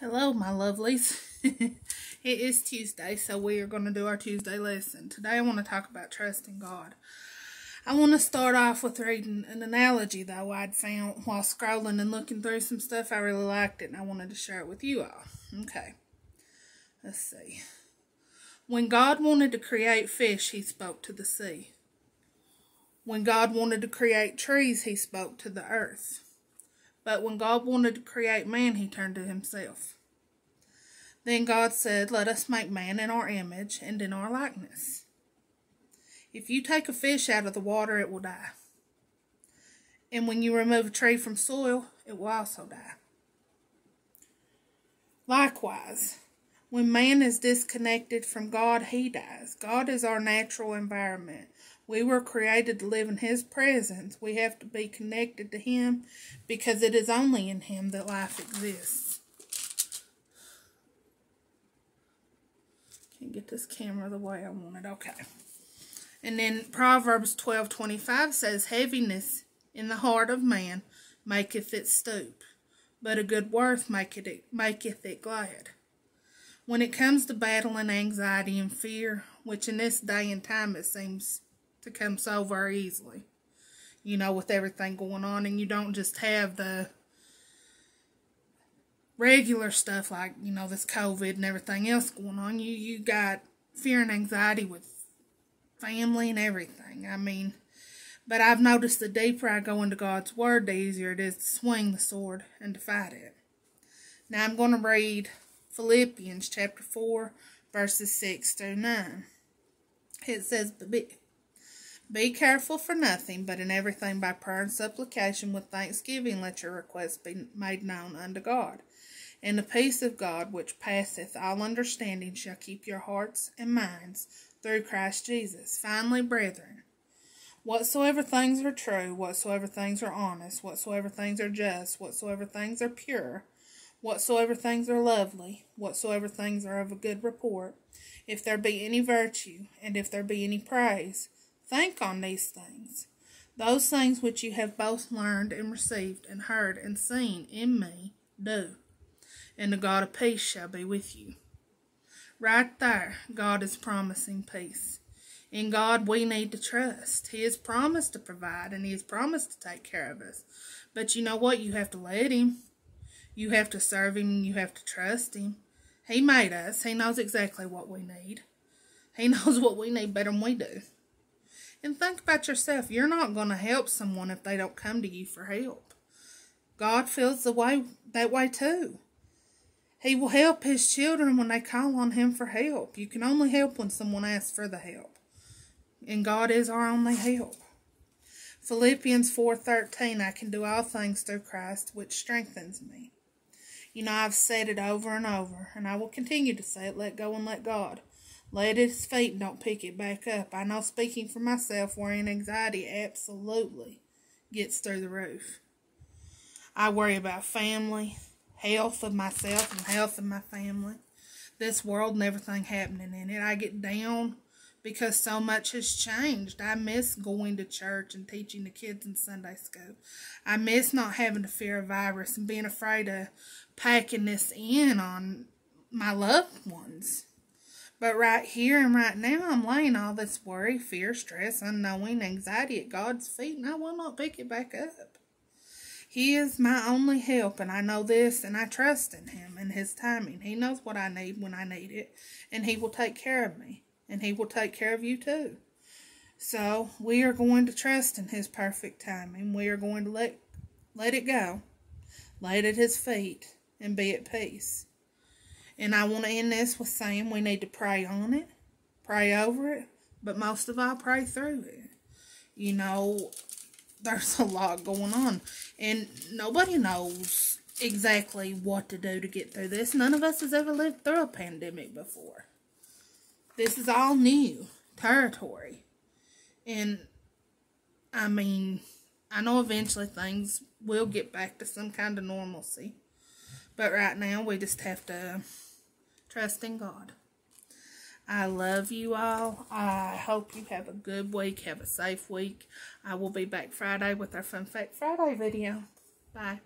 Hello, my lovelies. it is Tuesday, so we are going to do our Tuesday lesson. Today I want to talk about trusting God. I want to start off with reading an analogy, though, I'd found while scrolling and looking through some stuff. I really liked it, and I wanted to share it with you all. Okay. Let's see. When God wanted to create fish, he spoke to the sea. When God wanted to create trees, he spoke to the earth. But when God wanted to create man, he turned to himself. Then God said, Let us make man in our image and in our likeness. If you take a fish out of the water, it will die. And when you remove a tree from soil, it will also die. Likewise, when man is disconnected from God, he dies. God is our natural environment. We were created to live in His presence. We have to be connected to Him because it is only in Him that life exists. Can't get this camera the way I want it. Okay. And then Proverbs 12:25 says, Heaviness in the heart of man maketh it stoop, but a good worth maketh it, maketh it glad. When it comes to battling anxiety and fear, which in this day and time it seems to come so very easily. You know, with everything going on, and you don't just have the regular stuff like you know this COVID and everything else going on. You you got fear and anxiety with family and everything. I mean, but I've noticed the deeper I go into God's Word, the easier it is to swing the sword and to fight it. Now I'm going to read Philippians chapter 4, verses 6 through 9. It says, be careful for nothing, but in everything by prayer and supplication with thanksgiving let your requests be made known unto God. And the peace of God, which passeth all understanding, shall keep your hearts and minds through Christ Jesus. Finally, brethren, whatsoever things are true, whatsoever things are honest, whatsoever things are just, whatsoever things are pure, whatsoever things are lovely, whatsoever things are of a good report, if there be any virtue, and if there be any praise, Think on these things, those things which you have both learned and received and heard and seen in me, do, and the God of peace shall be with you. Right there, God is promising peace. In God, we need to trust. He has promised to provide and He has promised to take care of us. But you know what? You have to let Him. You have to serve Him. You have to trust Him. He made us. He knows exactly what we need. He knows what we need better than we do. And think about yourself. You're not going to help someone if they don't come to you for help. God feels the way that way too. He will help his children when they call on him for help. You can only help when someone asks for the help. And God is our only help. Philippians 4:13 I can do all things through Christ which strengthens me. You know I've said it over and over and I will continue to say it let go and let God. Lay at his feet and don't pick it back up. I know speaking for myself, worry and anxiety absolutely gets through the roof. I worry about family, health of myself and health of my family, this world and everything happening in it. I get down because so much has changed. I miss going to church and teaching the kids in Sunday school. I miss not having to fear a virus and being afraid of packing this in on my loved ones. But right here and right now, I'm laying all this worry, fear, stress, unknowing, anxiety at God's feet, and I will not pick it back up. He is my only help, and I know this, and I trust in Him and His timing. He knows what I need when I need it, and He will take care of me, and He will take care of you too. So we are going to trust in His perfect timing. We are going to let let it go, lay it at His feet, and be at peace. And I want to end this with saying we need to pray on it, pray over it, but most of all, pray through it. You know, there's a lot going on, and nobody knows exactly what to do to get through this. None of us has ever lived through a pandemic before. This is all new territory. And, I mean, I know eventually things will get back to some kind of normalcy. But right now, we just have to Trust in God. I love you all. I hope you have a good week. Have a safe week. I will be back Friday with our Fun Fact Friday video. Bye.